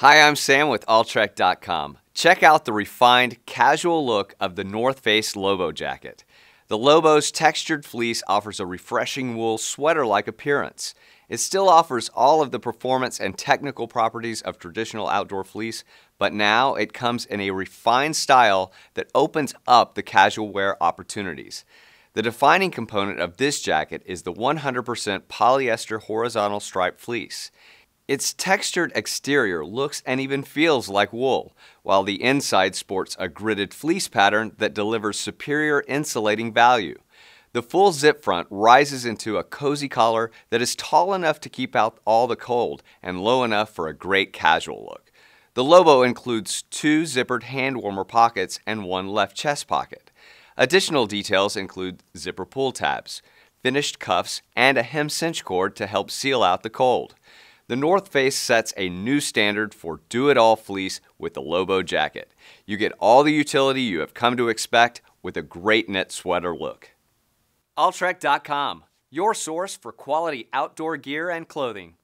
Hi, I'm Sam with Altrec.com. Check out the refined, casual look of the North Face Lobo jacket. The Lobo's textured fleece offers a refreshing wool sweater-like appearance. It still offers all of the performance and technical properties of traditional outdoor fleece, but now it comes in a refined style that opens up the casual wear opportunities. The defining component of this jacket is the 100% polyester horizontal stripe fleece. Its textured exterior looks and even feels like wool, while the inside sports a gridded fleece pattern that delivers superior insulating value. The full zip front rises into a cozy collar that is tall enough to keep out all the cold and low enough for a great casual look. The Lobo includes two zippered hand warmer pockets and one left chest pocket. Additional details include zipper pull tabs, finished cuffs, and a hem cinch cord to help seal out the cold. The North Face sets a new standard for do-it-all fleece with the Lobo jacket. You get all the utility you have come to expect with a great knit sweater look. Altrec.com, your source for quality outdoor gear and clothing.